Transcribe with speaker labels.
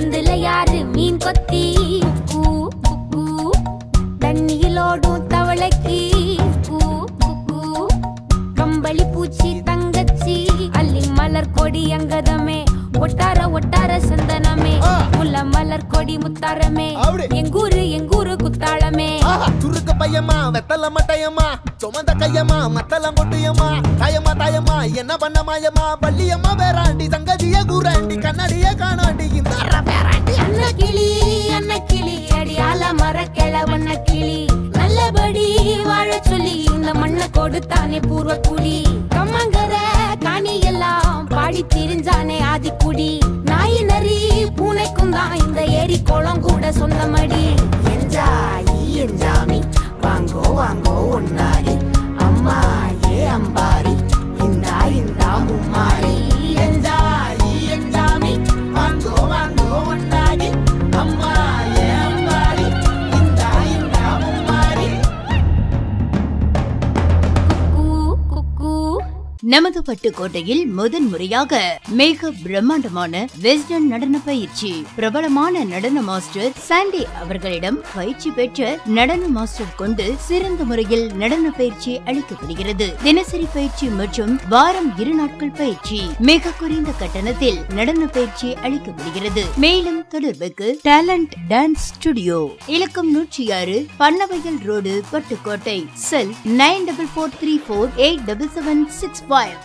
Speaker 1: பொந்துல யாரு மீன் கொத்தி? தண்ணியிலோடும் தவளைக்கு. கம்பளி பூச்சி தங்கச்சி. அள்ளி மலர் கொடி அங்கதமே. ஒட்டார ஒட்டார சந்தனமே. முல்ல மலர் கொடி முத்தாரமே. எங்கூரு எங்கூரு குத்தாளமே.
Speaker 2: துருக்கு பையமா வெத்தல மட்டையம்மா. சுமந்த கையம்மா மத்தல மொட்டியம்மா தாயம்மா தாயம்மா என்ன பண்ண மாயம்மா? பள்ளியம்மா வேறாண்டி தங்கதிய கூறாண்டி கண்ணாடிய காணாண்டி
Speaker 1: கொடுத்தானே பூர்வ குடி கம்மங்கர கனி எல்லாம் பாடி திரிஞ்சானே ஆதி குடி நாய் நரி பூனைக்கும் தான் இந்த ஏரி குளம் கூட சொந்தமடி.
Speaker 3: நமது பட்டுக்கோட்டையில் முதன் முறையாக மிக பிரம்மாண்டமான வெஸ்டர்ன் நடன பயிற்சி. பிரபலமான நடன மாஸ்டர் சாண்டி அவர்களிடம் பயிற்சி பெற்ற நடன மாஸ்டர் கொண்டு சிறந்த முறையில் நடன பயிற்சி அளிக்கப்படுகிறது. தினசரி பயிற்சி மற்றும் வாரம் இரு நாட்கள் பயிற்சி மிக குறைந்த கட்டணத்தில் நடன பயிற்சி அளிக்கப்படுகிறது. மேலும் தொடர்புக்கு டேலண்ட் டான்ஸ் ஸ்டுடியோ இலக்கம் நூற்றி ஆறு Pannavayal road Pattukkottai cell nine double four three four eight double seven six fire.